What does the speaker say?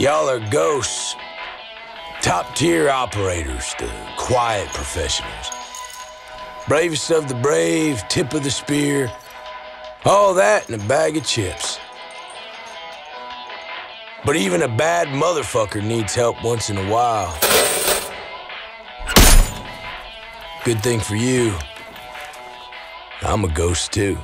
Y'all are ghosts. Top tier operators, the quiet professionals. Bravest of the brave, tip of the spear. All that and a bag of chips. But even a bad motherfucker needs help once in a while. Good thing for you. I'm a ghost too.